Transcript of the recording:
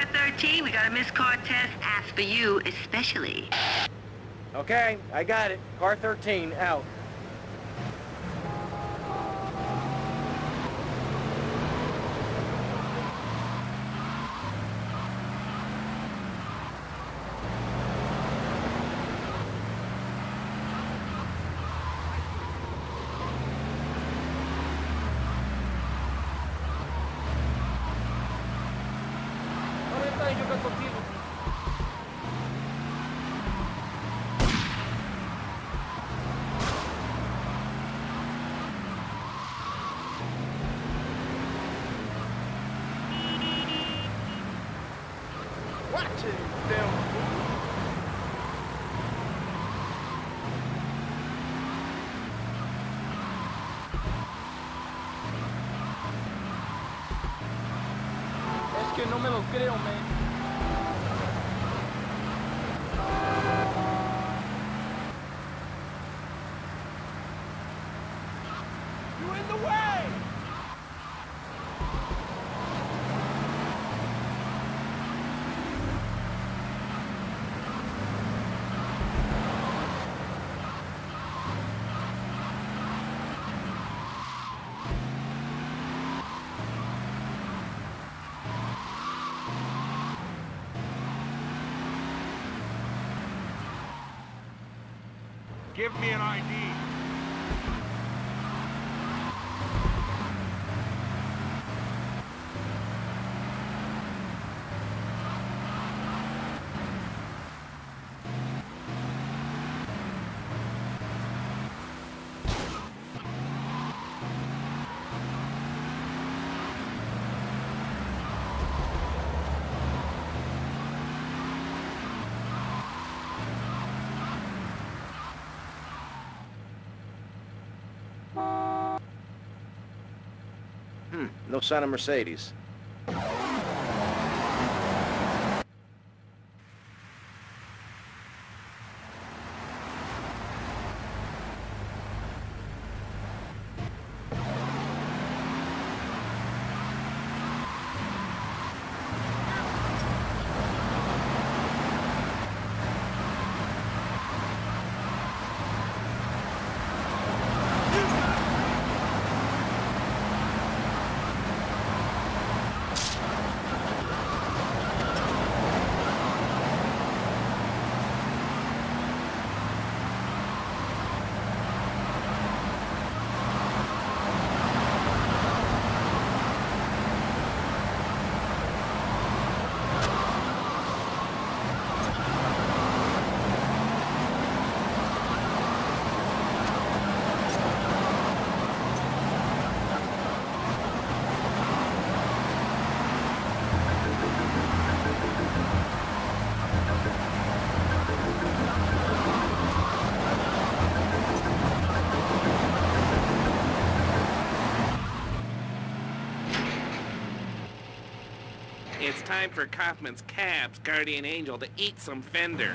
car 13. We got a missed car test. Asked for you especially. Okay, I got it. Car 13, out. Es que no me lo creo, man. You in the way! Give me an ID. Hmm, no sign of Mercedes. It's time for Kaufman's Cab's guardian angel to eat some fender.